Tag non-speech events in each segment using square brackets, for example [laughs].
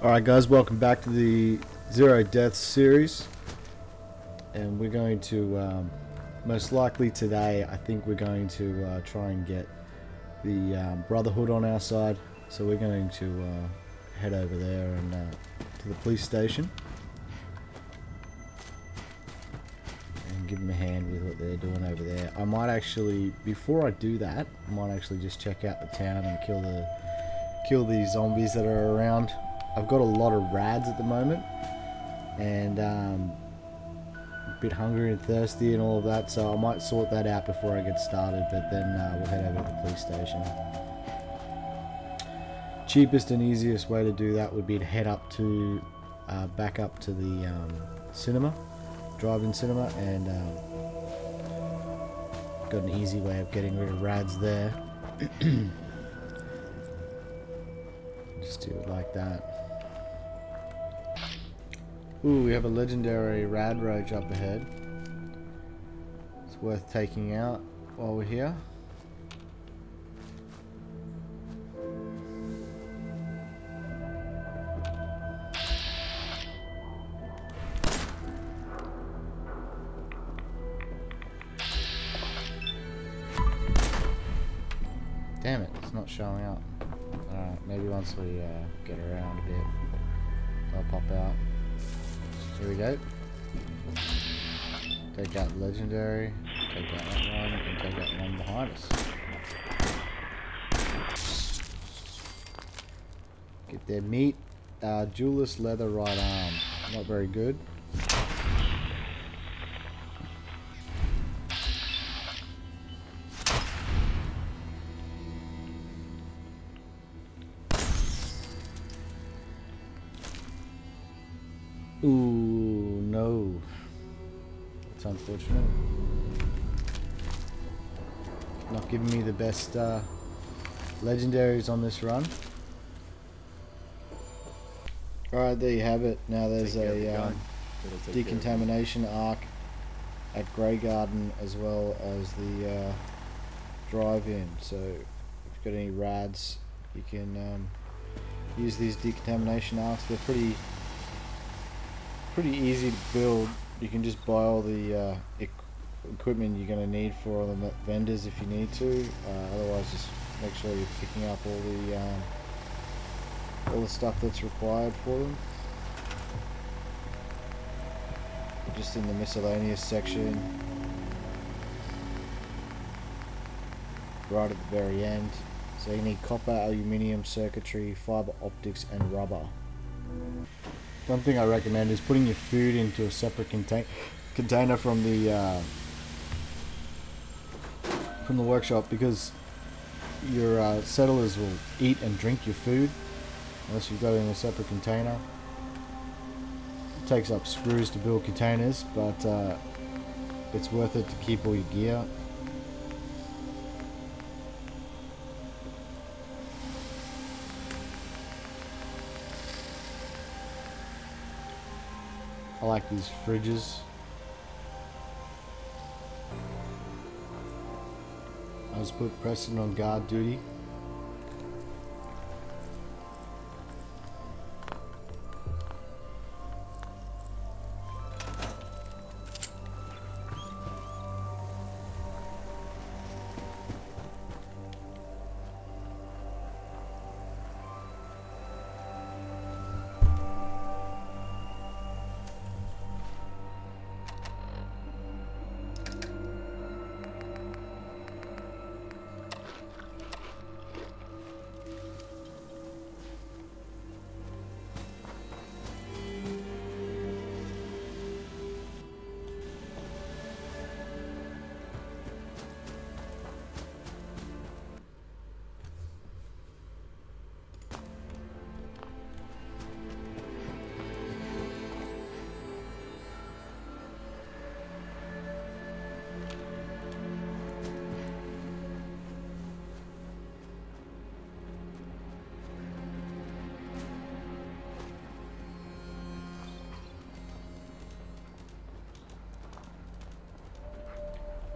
Alright guys, welcome back to the Zero Deaths series. And we're going to, um, most likely today, I think we're going to uh, try and get the um, Brotherhood on our side. So we're going to uh, head over there and uh, to the police station. And give them a hand with what they're doing over there. I might actually, before I do that, I might actually just check out the town and kill the kill these zombies that are around. I've got a lot of rads at the moment, and um, a bit hungry and thirsty and all of that. So I might sort that out before I get started. But then uh, we'll head over to the police station. Cheapest and easiest way to do that would be to head up to, uh, back up to the um, cinema, drive-in cinema, and um, got an easy way of getting rid of rads there. [clears throat] Just do it like that. Ooh, we have a legendary radroach up ahead. It's worth taking out while we're here. Damn it, it's not showing up. Alright, maybe once we uh, get around a bit, they'll pop out. Here we go. Take out legendary, take out that one, and take out the one behind us. Get their meat. Uh, jeweless leather right arm. Not very good. Not giving me the best uh, legendaries on this run. Alright, there you have it. Now there's a um, It'll take care of it. decontamination arc at Graygarden as well as the uh, drive-in. So if you've got any rads, you can um, use these decontamination arcs. They're pretty pretty easy to build. You can just buy all the uh, equ- equipment you're going to need for them at vendors if you need to. Uh, otherwise, just make sure you're picking up all the um, all the stuff that's required for them. Just in the miscellaneous section, right at the very end. So you need copper, aluminium, circuitry, fiber optics, and rubber. One thing I recommend is putting your food into a separate contain- container from the uh, from the workshop because your uh, settlers will eat and drink your food unless you've got it in a separate container. It takes up screws to build containers, but uh, it's worth it to keep all your gear. I like these fridges. I just put Preston on guard duty.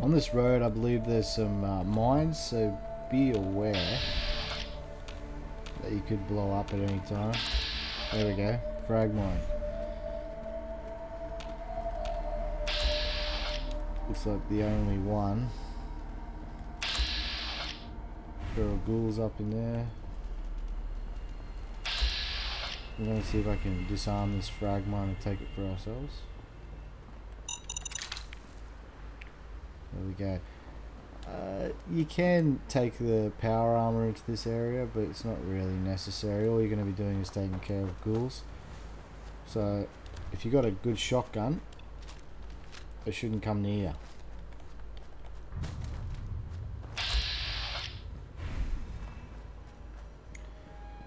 On this road, I believe there's some uh, mines, so be aware that you could blow up at any time. There we go. Frag mine. Looks like the only one. Feral ghouls up in there. I'm gonna see if I can disarm this frag mine and take it for ourselves. We go. Uh, you can take the power armor into this area, but it's not really necessary. All you're going to be doing is taking care of ghouls. So, if you've got a good shotgun, it shouldn't come near.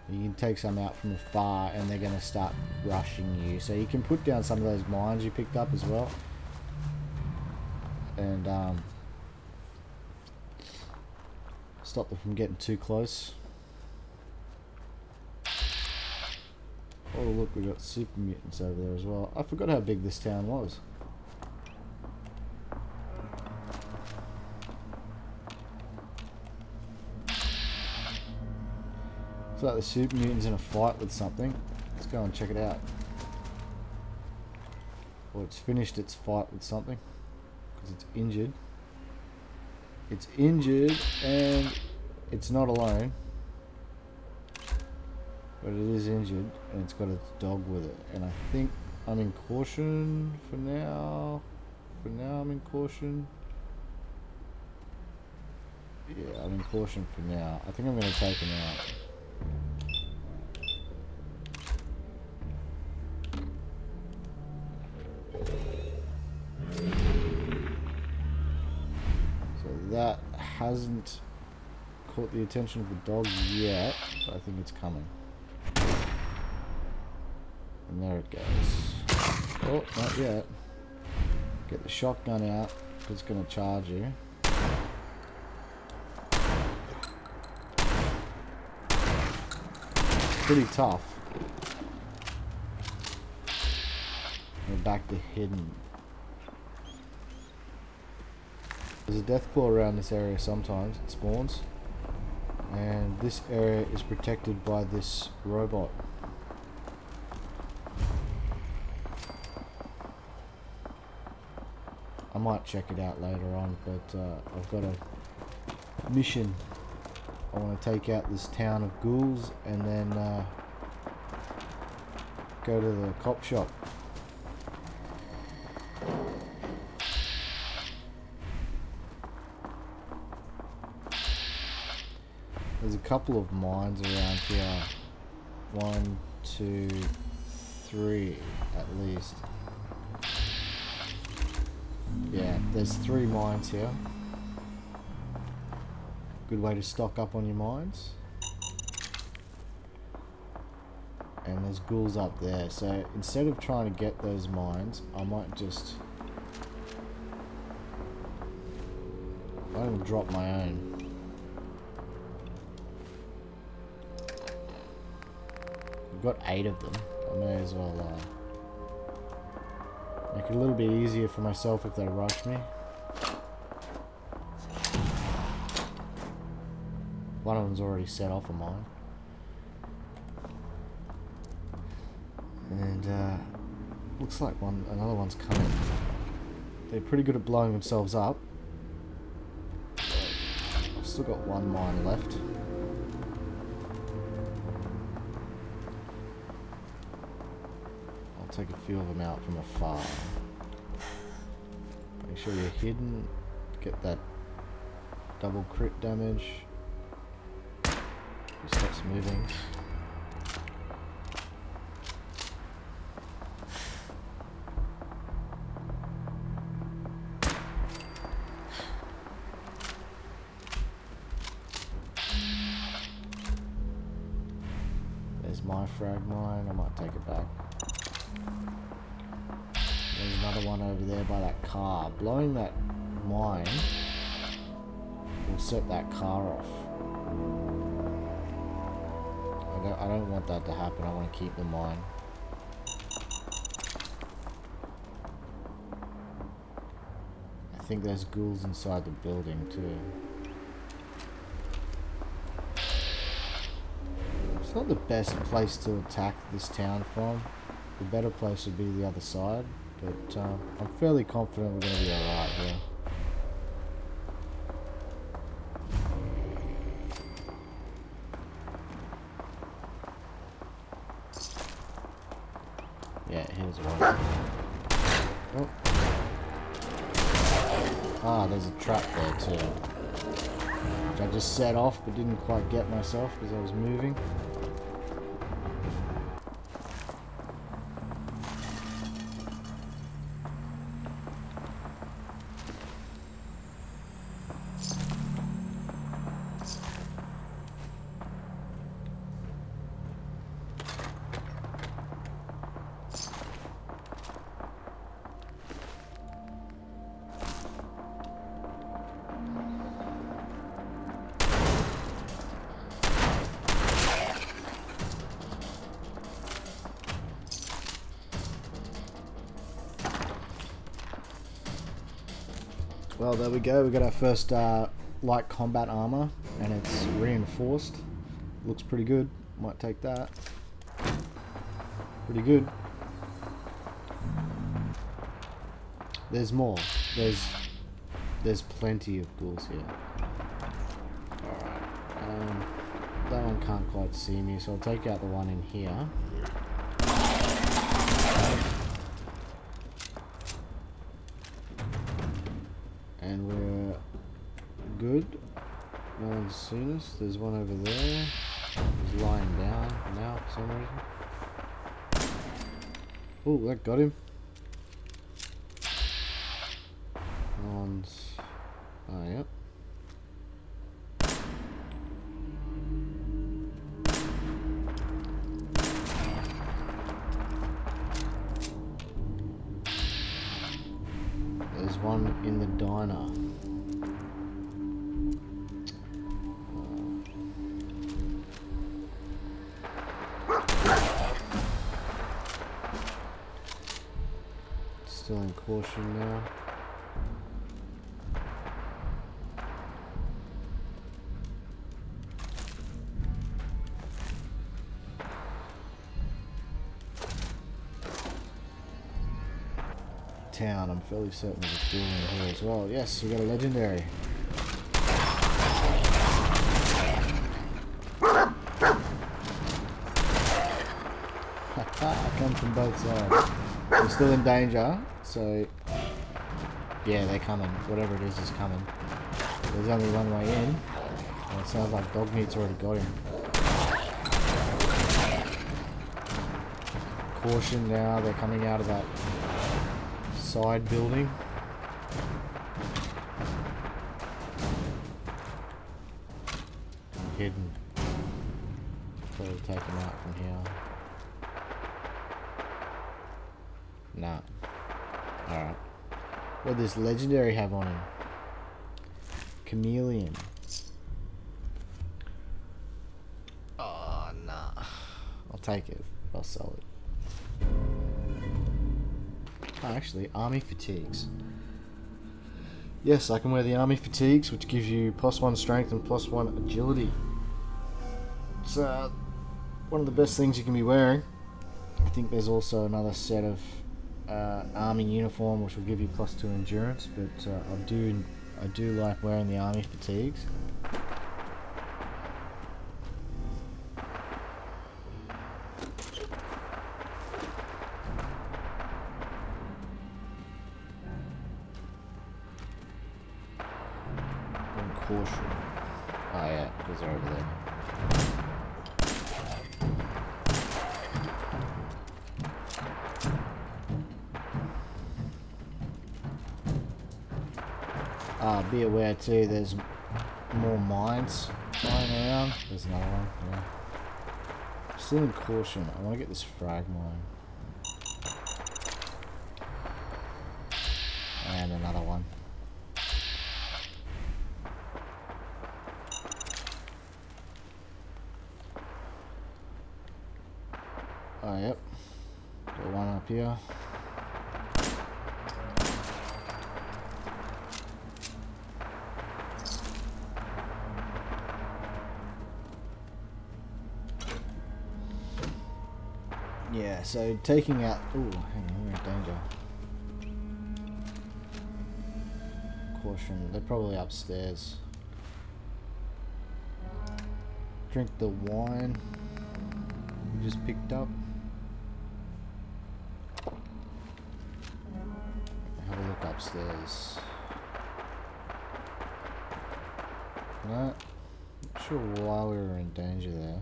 You can take some out from afar and they're going to start rushing you. So you can put down some of those mines you picked up as well. And um, stop them from getting too close. Oh look, we've got super mutants over there as well. I forgot how big this town was. It's like the super mutants in a fight with something. Let's go and check it out. Well, it's finished its fight with something. It's injured. It's injured and it's not alone. But it is injured and it's got its dog with it. And I think I'm in caution for now. For now I'm in caution. Yeah, I'm in caution for now. I think I'm going to take him out. Hasn't caught the attention of the dog yet, but I think it's coming. And there it goes. Oh, not yet. Get the shotgun out, it's going to charge you. pretty tough. We're back to hidden. There's a Deathclaw around this area sometimes, it spawns. And this area is protected by this robot. I might check it out later on, but uh, I've got a mission I want to take out this town of ghouls and then uh, go to the cop shop. Couple of mines around here. One, two, three at least. Yeah, there's three mines here. Good way to stock up on your mines. And there's ghouls up there. So instead of trying to get those mines, I might just... I will drop my own. Got eight of them. I may as well uh, make it a little bit easier for myself if they rush me. One of them's already set off a mine. And uh, looks like one another one's coming. They're pretty good at blowing themselves up. I've still got one mine left. Few of them out from afar. Make sure you're hidden. Get that double crit damage. He stops moving. There's my frag mine. I might take it back. There's another one over there by that car. Blowing that mine will set that car off don't, I don't want that to happen. I want to keep the mine. I think there's ghouls inside the building too. It's not the best place to attack this town from. The better place would be the other side, but uh, I'm fairly confident we're going to be alright here. Yeah, here's one. Oh. Ah, there's a trap there too. Which I just set off but didn't quite get myself because I was moving. Well, there we go. We got our first uh, light combat armor, and it's reinforced. Looks pretty good. Might take that. Pretty good. There's more. There's there's plenty of ghouls here. Alright. Um, that one can't quite see me, so I'll take out the one in here. One's us. There's one over there. He's lying down now for some reason. Oh, that got him. Caution now. Town, I'm fairly certain there's a building here as well. Yes, we got a legendary. [laughs] I come from both sides. We're still in danger, so yeah, they're coming. Whatever it is is coming. There's only one way in. And it sounds like Dogmeat's already got him. Caution now, they're coming out of that side building. Hidden. Probably take him out from here. Nah. Alright. What does legendary have on him? Chameleon. Oh, nah. I'll take it. I'll sell it. Oh, actually, army fatigues. Yes, I can wear the army fatigues, which gives you plus one strength and plus one agility. It's uh, one of the best things you can be wearing. I think there's also another set of uh, army uniform which will give you plus two endurance, but uh, I do I do like wearing the army fatigues. Too, there's more mines flying around. There's another one, yeah. Still in caution. I want to get this frag mine. And another one. Oh, yep. Got one up here. Yeah, so taking out. Ooh, hang on, we're in danger. Caution, they're probably upstairs. Drink the wine we just picked up. Have a look upstairs. No, not sure why we were in danger there.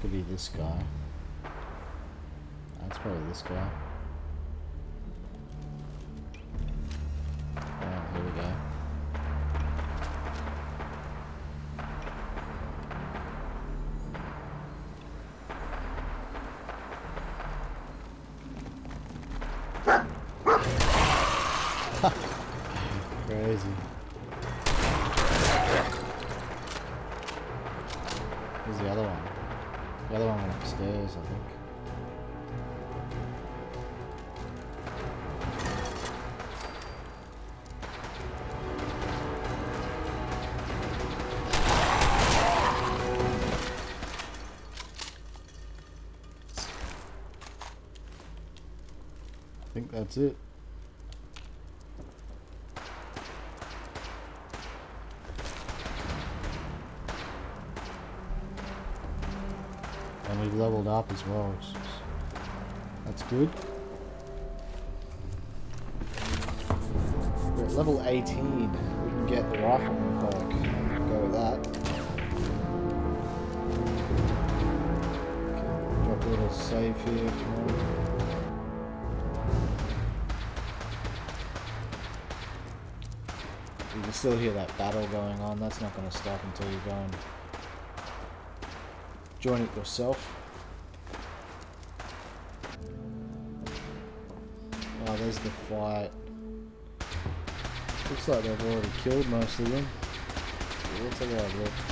Could be this guy. That's probably this guy. That's it. And we've leveled up as well, that's good. We're at level 18. We can get the rifle perk. Go with that. Okay, drop a little save here still hear that battle going on. That's not going to stop until you go and join it yourself. Oh, there's the fight. Looks like they've already killed most of them. Let's have a look.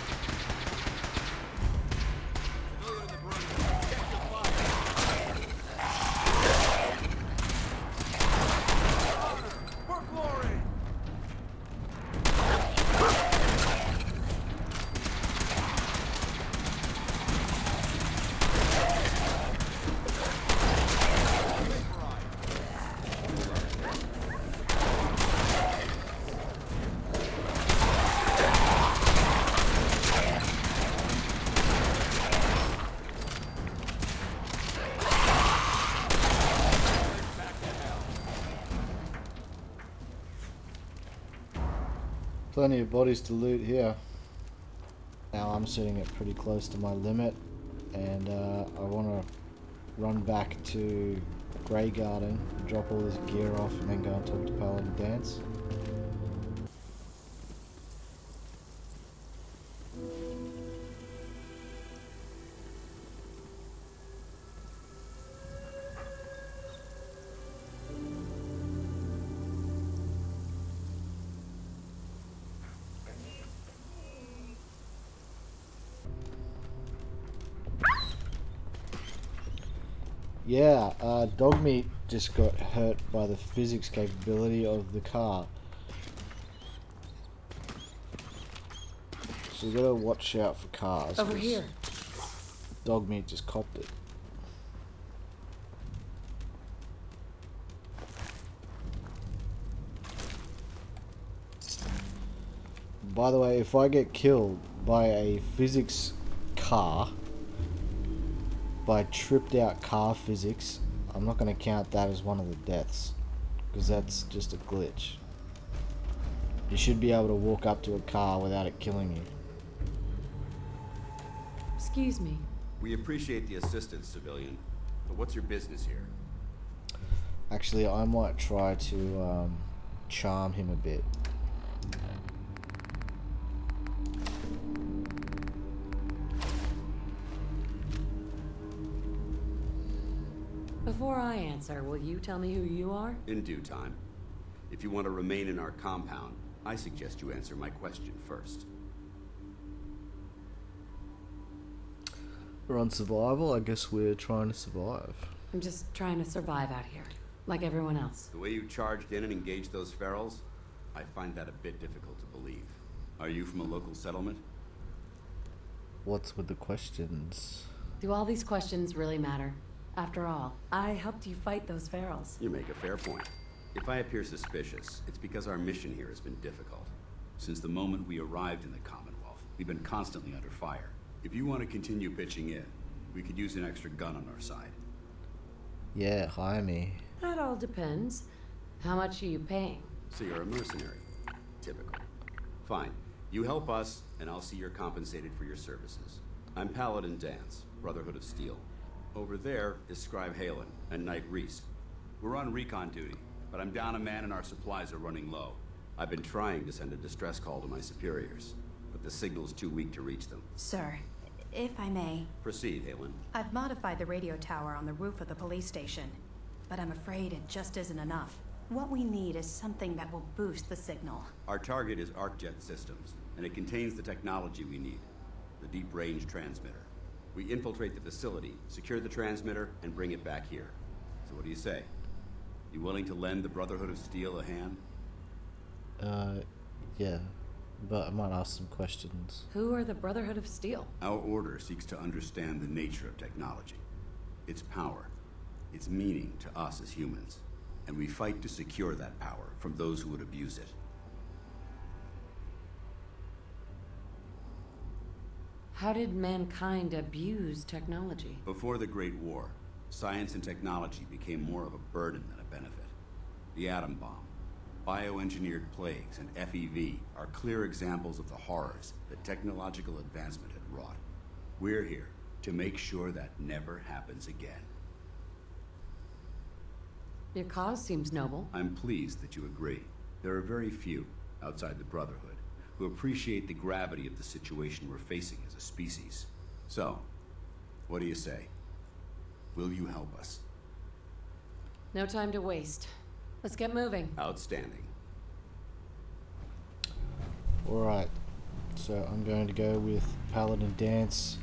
Plenty of bodies to loot here. Now I'm sitting at pretty close to my limit, and uh, I want to run back to Graygarden, drop all this gear off, and then go and talk to Paladin Danse. Yeah, uh, Dogmeat just got hurt by the physics capability of the car. So you gotta watch out for cars. Over here. Dogmeat just copped it. By the way, if I get killed by a physics car, by tripped out car physics, I'm not going to count that as one of the deaths. Because that's just a glitch. You should be able to walk up to a car without it killing you. Excuse me. We appreciate the assistance, civilian. But what's your business here? Actually, I might try to um, charm him a bit. Before I answer, will you tell me who you are? In due time. If you want to remain in our compound, I suggest you answer my question first. We're on survival. I guess we're trying to survive. I'm just trying to survive out here, like everyone else. The way you charged in and engaged those ferals, I find that a bit difficult to believe. Are you from a local settlement? What's with the questions? Do all these questions really matter? After all, I helped you fight those ferals. You make a fair point. If I appear suspicious, it's because our mission here has been difficult. Since the moment we arrived in the Commonwealth, we've been constantly under fire. If you want to continue pitching in, we could use an extra gun on our side. Yeah, hire me. That all depends. How much are you paying? So you're a mercenary. Typical. Fine. You help us, and I'll see you're compensated for your services. I'm Paladin Danse, Brotherhood of Steel. Over there is Scribe Haylen and Knight Rhys. We're on recon duty, but I'm down a man and our supplies are running low. I've been trying to send a distress call to my superiors, but the signal's too weak to reach them. Sir, if I may, Proceed, Haylen. I've modified the radio tower on the roof of the police station, but I'm afraid it just isn't enough. What we need is something that will boost the signal. Our target is ArcJet Systems, and it contains the technology we need the deep range transmitter. We infiltrate the facility, secure the transmitter, and bring it back here. So, what do you say? You willing to lend the Brotherhood of Steel a hand? Uh, yeah. But I might ask some questions. Who are the Brotherhood of Steel? Our order seeks to understand the nature of technology, its power, its meaning to us as humans, and we fight to secure that power from those who would abuse it. How did mankind abuse technology? Before the Great War, science and technology became more of a burden than a benefit. The atom bomb, bioengineered plagues, and FEV are clear examples of the horrors that technological advancement had wrought. We're here to make sure that never happens again. Your cause seems noble. I'm pleased that you agree. There are very few, outside the Brotherhood, who appreciate the gravity of the situation we're facing as a species. So, what do you say? Will you help us? No time to waste. Let's get moving. Outstanding. Alright. So I'm going to go with Paladin Danse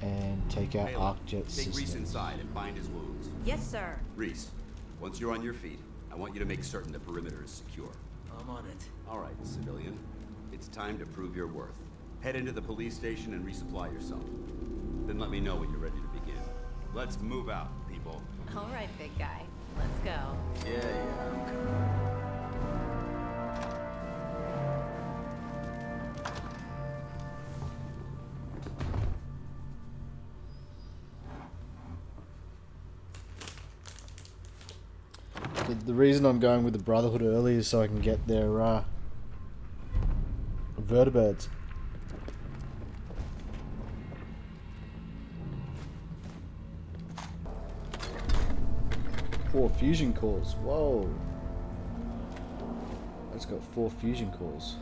and take out Halo, ArcJet take Rhys inside and bind his wounds. Yes, sir. Rhys, once you're on your feet, I want you to make certain the perimeter is secure. I'm on it. All right, civilian. It's time to prove your worth. Head into the police station and resupply yourself. Then let me know when you're ready to begin. Let's move out, people. All right, big guy. Let's go. Yeah, yeah, I'm coming. The, the reason I'm going with the Brotherhood early is so I can get their uh, vertibirds. Four fusion cores. Whoa. It's got four fusion cores.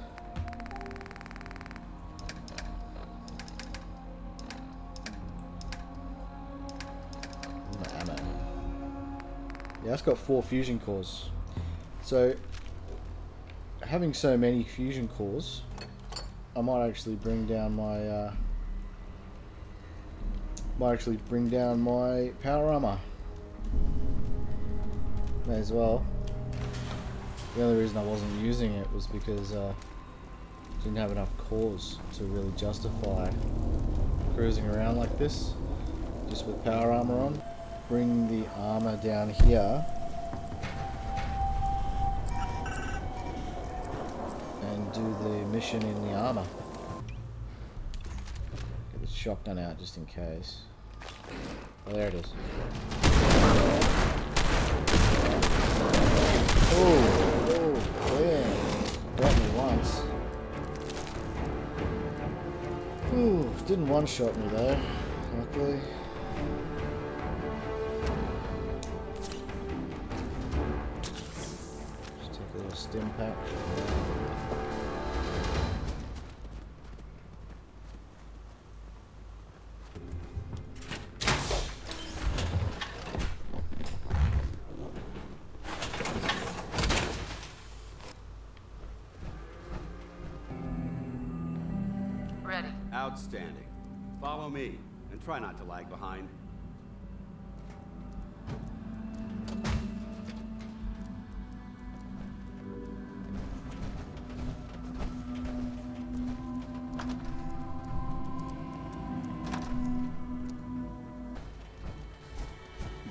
Yeah, it's got four fusion cores. So, having so many fusion cores, I might actually bring down my. Uh, might actually bring down my power armor. May as well. The only reason I wasn't using it was because uh, I didn't have enough cores to really justify cruising around like this, just with power armor on. Bring the armor down here. The mission in the armor. Get the shotgun out just in case. Oh, there it is. Oh, oh. Got me once. Ooh, didn't one shot me though, luckily. Just take a little Stimpak. standing. Follow me, and try not to lag behind.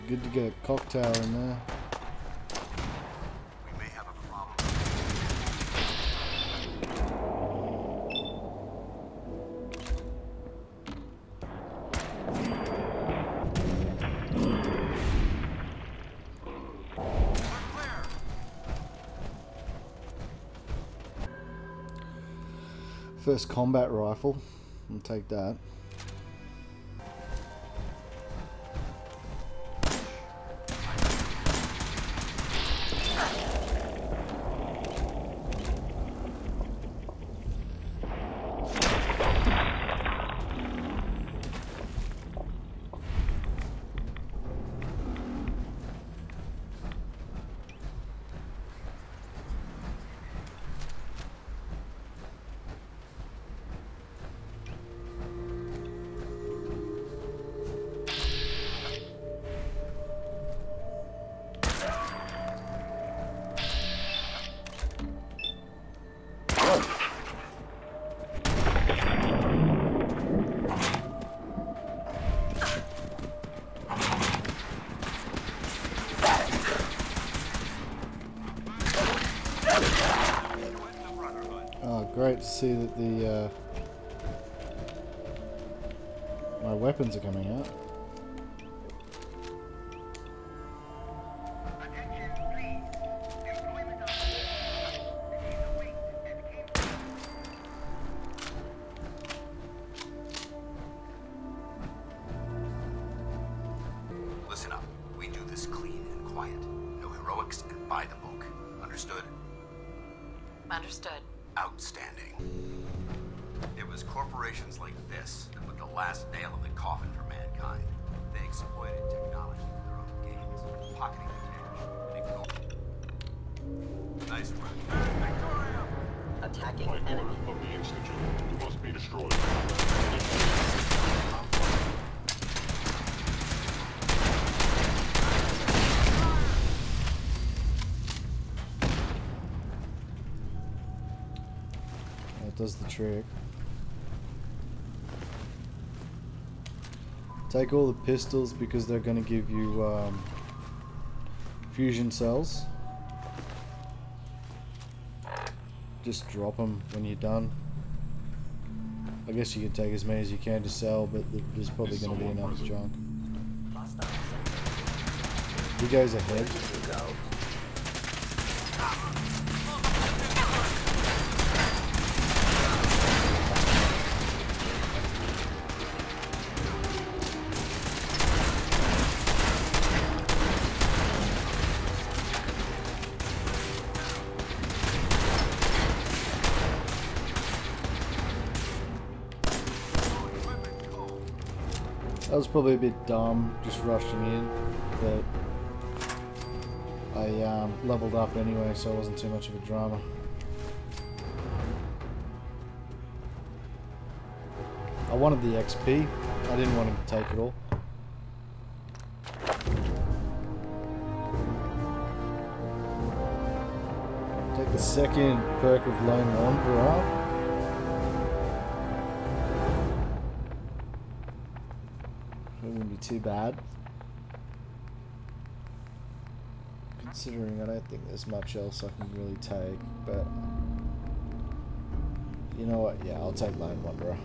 Good to get a cocktail in there. First combat rifle. I'll take that. See that the uh, my weapons are coming out. The last nail in the coffin for mankind. They exploited technology for their own gains, pocketing the cash and ignoring. Nice work. Attacking an enemy. of the Institute must be destroyed. That does the trick. Take all the pistols because they're going to give you um, fusion cells. Just drop them when you're done. I guess you can take as many as you can to sell, but there's probably going to be enough junk. He goes ahead. Probably a bit dumb, just rushing in, but I um, leveled up anyway, so it wasn't too much of a drama. I wanted the XP. I didn't want him to take it all. Take the second perk of Lone Wanderer. Too bad. Considering I don't think there's much else I can really take, but you know what? Yeah, I'll take Lone Wanderer.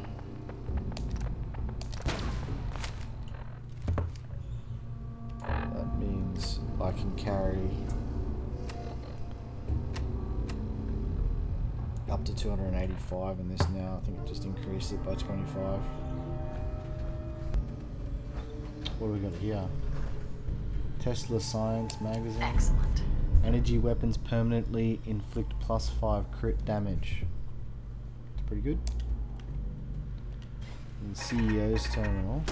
That means I can carry up to 285 in this now. I think it just increased it by 25. What do we got here? Tesla Science Magazine. Excellent. Energy weapons permanently inflict plus 5 crit damage. It's pretty good. And CEO's terminal.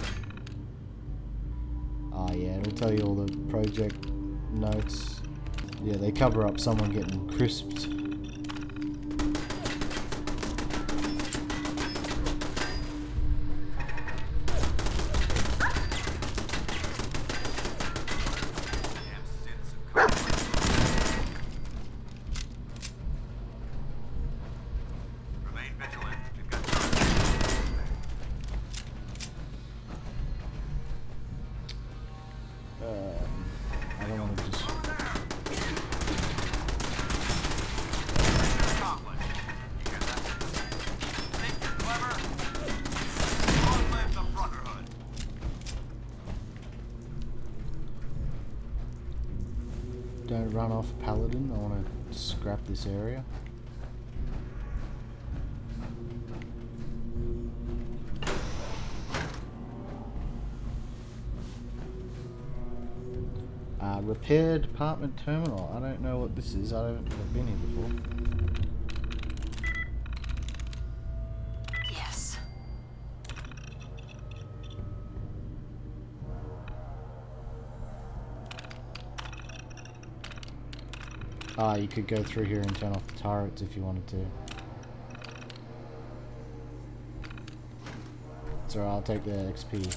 Ah, yeah, it'll tell you all the project notes. Yeah, they cover up someone getting crisped. This area. Uh, repair department terminal. I don't know what this is. I I've been here before. You could go through here and turn off the turrets if you wanted to. So I'll take the XP.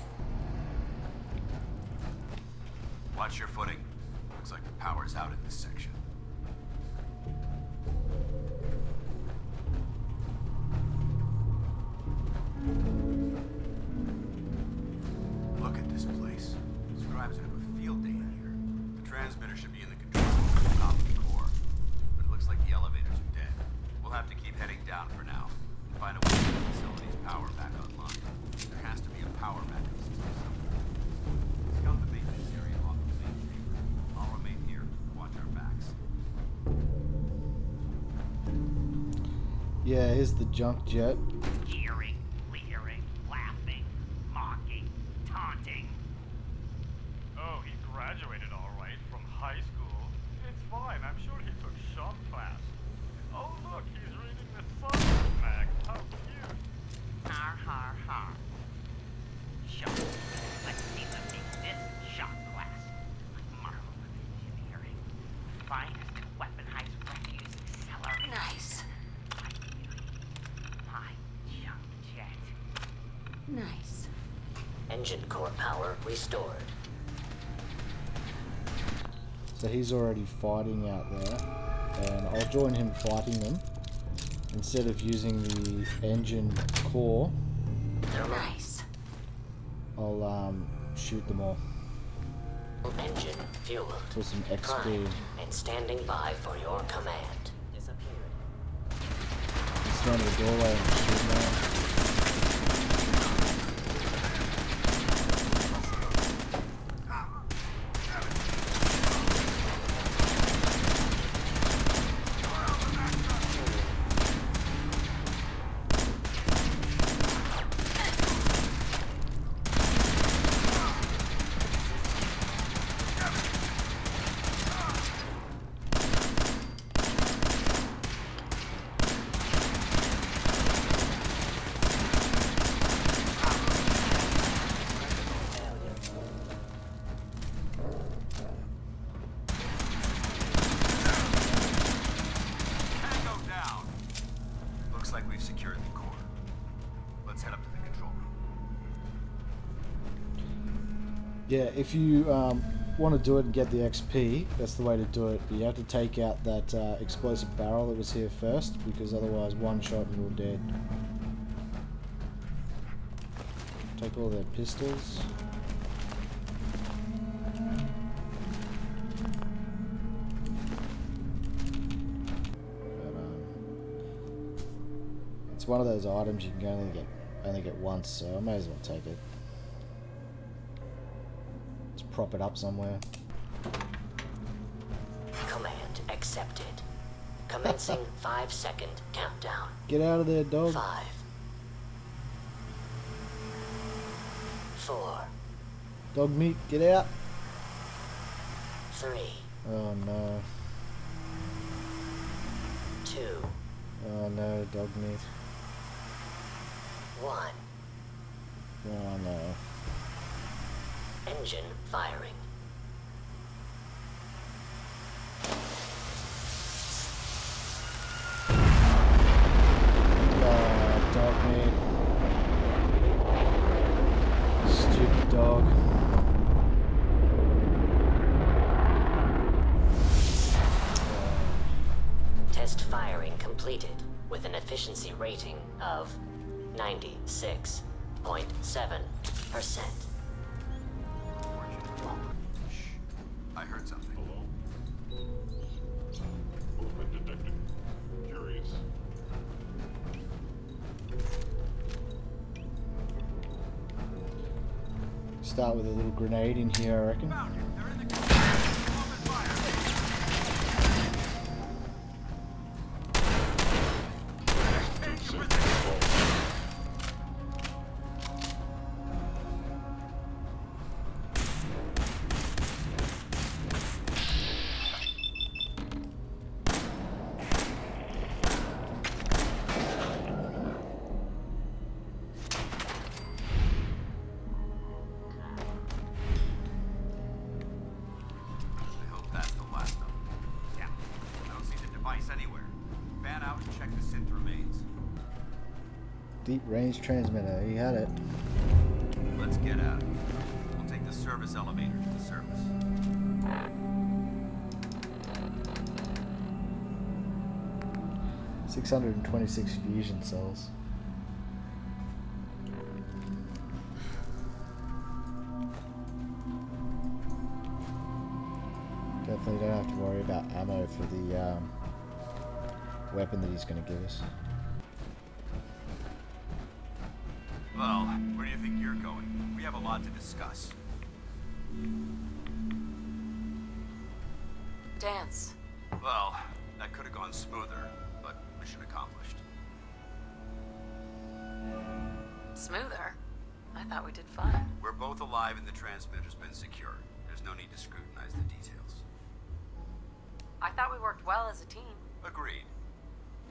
Watch your footing. Looks like the power's out in this section. Yeah, here's the junk jet. jeering, leering, laughing, mocking, taunting. Oh, he graduated all right from high school. It's fine. I'm sure he took shop class. Oh, look, he's reading the science mag. How cute. Har har har. Show. Let's see them take this shop class. Marvel of engineering. Finest weaponized refuse accelerator. Nice. My junk jet. Nice. Engine core power restored. So he's already fighting out there, and I'll join him fighting them. Instead of using the engine core, Nice. I'll um, shoot them all Engine fuel. for some XP. Prime and standing by for your command. Disappeared. Stand at the doorway and shoot them all. Tango down! Looks like we've secured the core. Let's head up to the control room. Yeah, if you um, want to do it and get the XP, that's the way to do it. But you have to take out that uh, explosive barrel that was here first, because otherwise, one shot and you're dead. Take all their pistols. Um, it's one of those items you can only get only get once, so I may as well take it. Prop it up somewhere. Command accepted. Commencing [laughs] five second countdown. Get out of there, dog. Five. Four. Dogmeat, get out. Three. Oh no. Two. Oh no, Dogmeat. One. Oh no. Engine firing. Oh, dog meat. Stupid dog. Test firing completed with an efficiency rating of 96.7%. Start with a little grenade in here, I reckon. Range transmitter. He had it. Let's get out of here. We'll take the service elevator to the surface. Six hundred and twenty-six fusion cells. Definitely don't have to worry about ammo for the um, weapon that he's going to give us. Think you're going? We have a lot to discuss. Danse. Well, that could have gone smoother, but mission accomplished. Smoother. I thought we did fine. We're both alive and the transmitter's been secured. There's no need to scrutinize the details. I thought we worked well as a team. Agreed.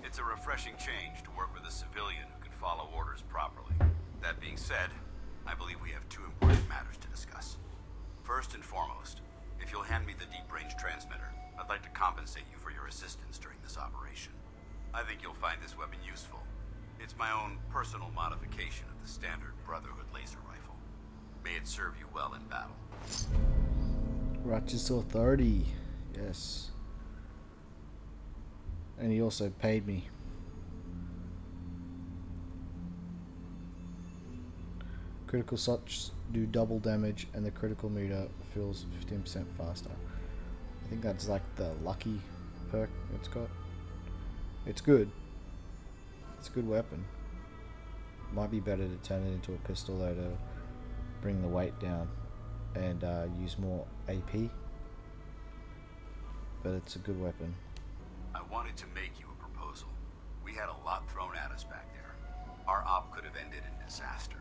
It's a refreshing change to work with a civilian who can follow orders properly. That being said, I believe we have two important matters to discuss. First and foremost, if you'll hand me the deep range transmitter, I'd like to compensate you for your assistance during this operation. I think you'll find this weapon useful. It's my own personal modification of the standard Brotherhood laser rifle. May it serve you well in battle. Righteous authority. Yes. And he also paid me. Critical shots do double damage, and the critical meter fills 15% faster. I think that's like the lucky perk it's got. It's good. It's a good weapon. Might be better to turn it into a pistol though to bring the weight down and uh, use more AP. But it's a good weapon. I wanted to make you a proposal. We had a lot thrown at us back there. Our op could have ended in disaster,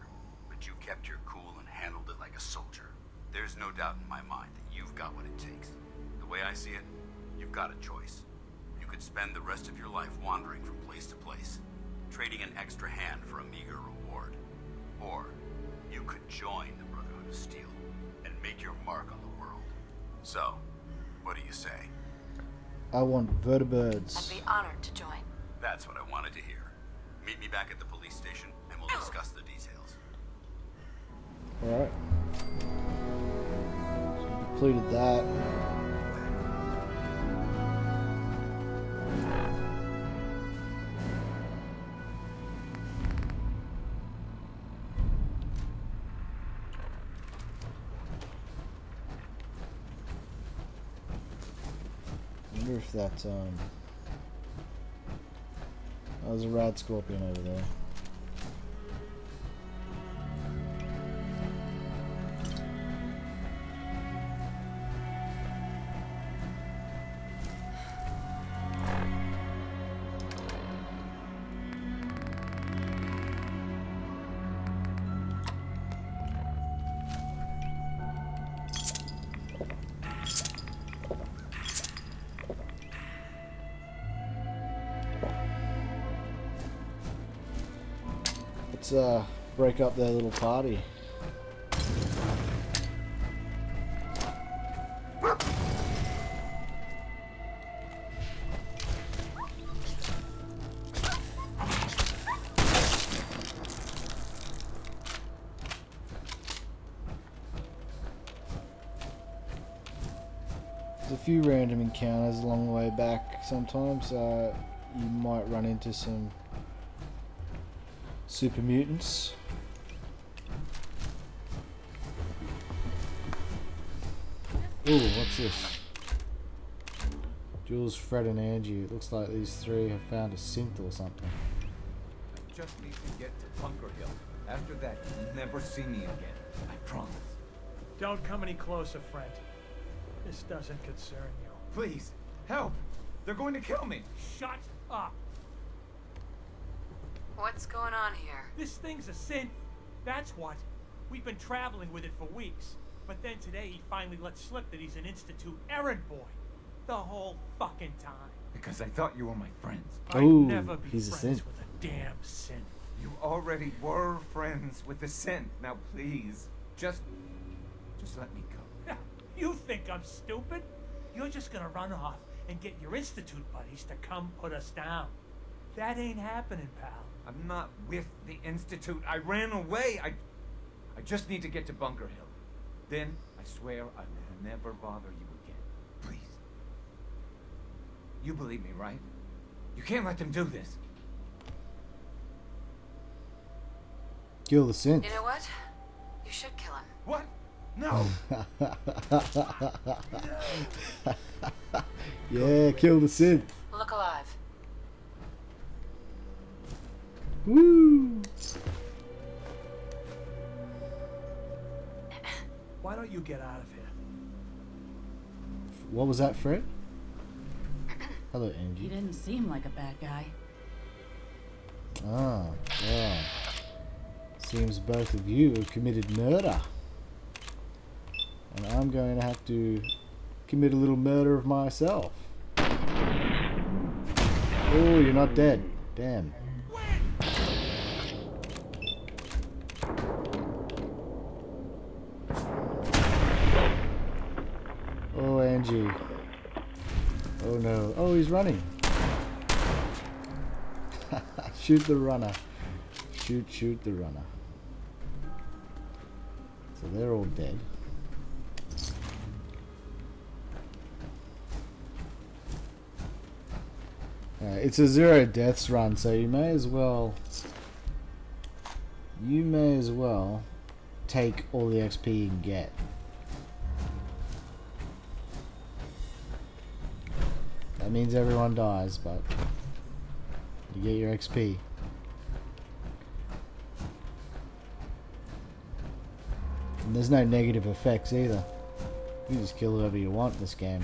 but you kept your cool and handled it like a soldier. There's no doubt in my mind that you've got what it takes. The way I see it, you've got a choice. You could spend the rest of your life wandering from place to place, trading an extra hand for a meager reward. Or you could join the Brotherhood of Steel and make your mark on the world. So, what do you say? I want vertibirds. I'd be honored to join. That's what I wanted to hear. Meet me back at the police station and we'll oh. discuss the details. Alright. So completed that. I wonder if that um oh, there's a rad scorpion over there. Let's uh break up their little party. There's a few random encounters along the way back. Sometimes uh, you might run into some super mutants. Ooh, what's this? Jules, Fred, and Angie. It looks like these three have found a synth or something. Just need to get to Bunker Hill. After that, you'll never see me again. I promise. Don't come any closer, friend. This doesn't concern you. Please, help! They're going to kill me! Shut up! What's going on here? This thing's a synth. That's what. We've been traveling with it for weeks. But then today he finally let slip that he's an Institute errand boy. The whole fucking time. Because I thought you were my friends. I'd Ooh, never be he's a friends synth. with a damn synth. You already were friends with the synth. Now please, just... Just let me go. [laughs] You think I'm stupid? You're just gonna run off and get your Institute buddies to come put us down. That ain't happening, pal. I'm not with the Institute. I ran away. I. I just need to get to Bunker Hill. Then, I swear I will never bother you again. Please. You believe me, right? You can't let them do this. Kill the synth. You know what? You should kill him. What? No! [laughs] [laughs] yeah, kill the synth. Look alive. Woo! Why don't you get out of here? What was that, Fred? Hello, Angie. He didn't seem like a bad guy. Ah, yeah. Seems both of you have committed murder. And I'm going to have to commit a little murder of myself. Oh, you're not dead. Damn. Oh, Angie. Oh no. Oh, he's running. [laughs] shoot the runner. Shoot, shoot the runner. So they're all dead. Uh, it's a zero deaths run, so you may as well. You may as well take all the XP you can get. Means everyone dies, but you get your XP. And there's no negative effects either. You just kill whoever you want in this game.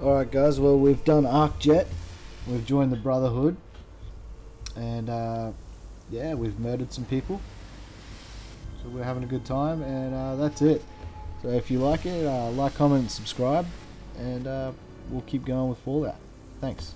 Alright guys, well we've done ArcJet. We've joined the Brotherhood. And uh, yeah, we've murdered some people. So we're having a good time and uh, that's it. So if you like it, uh, like, comment, and subscribe. And uh, we'll keep going with Fallout. Thanks.